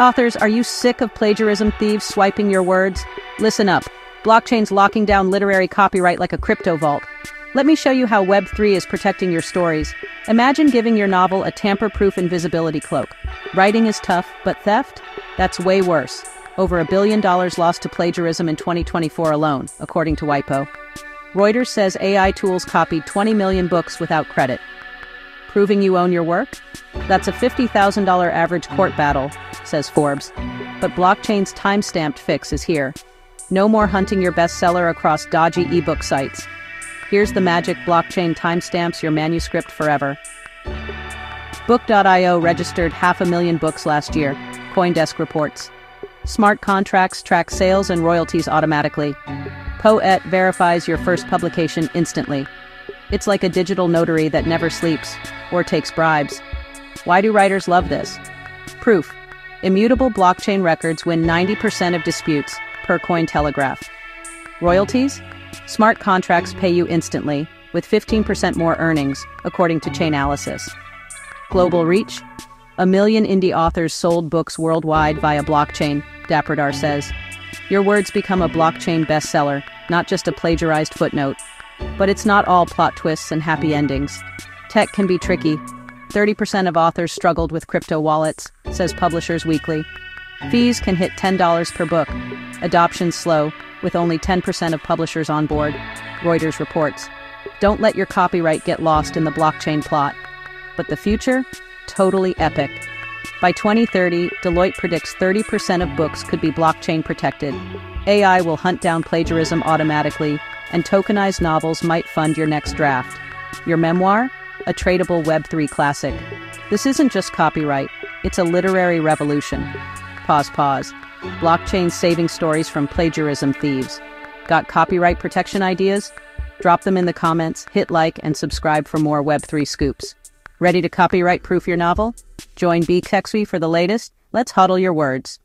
Authors, are you sick of plagiarism thieves swiping your words? Listen up. Blockchain's locking down literary copyright like a crypto vault. Let me show you how Web3 is protecting your stories. Imagine giving your novel a tamper-proof invisibility cloak. Writing is tough, but theft? That's way worse. Over a billion dollars lost to plagiarism in 2024 alone, according to WIPO. Reuters says AI tools copied 20 million books without credit. Proving you own your work? That's a $50,000 average court battle, says Forbes. But blockchain's time-stamped fix is here. No more hunting your bestseller across dodgy ebook sites. Here's the magic blockchain timestamps your manuscript forever. Book.io registered half a million books last year, Coindesk reports. Smart contracts track sales and royalties automatically. Poet verifies your first publication instantly. It's like a digital notary that never sleeps or takes bribes. Why do writers love this? Proof. Immutable blockchain records win 90% of disputes, per Cointelegraph. Royalties? Smart contracts pay you instantly, with 15% more earnings, according to Chainalysis. Global reach? A million indie authors sold books worldwide via blockchain, DappRadar says. Your words become a blockchain bestseller, not just a plagiarized footnote. But it's not all plot twists and happy endings. Tech can be tricky. 30% of authors struggled with crypto wallets, says Publishers Weekly. Fees can hit $10 per book. Adoption slow, with only 10% of publishers on board, Reuters reports. Don't let your copyright get lost in the blockchain plot. But the future? Totally epic. By 2030, Deloitte predicts 30% of books could be blockchain protected. AI will hunt down plagiarism automatically, and tokenized novels might fund your next draft. Your memoir? A tradable Web3 classic. This isn't just copyright, it's a literary revolution. Pause, pause. Blockchain saving stories from plagiarism thieves. Got copyright protection ideas? Drop them in the comments, hit like, and subscribe for more Web3 scoops. Ready to copyright proof your novel? Join B for the latest. Let's HODL your words.